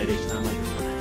validation on my component.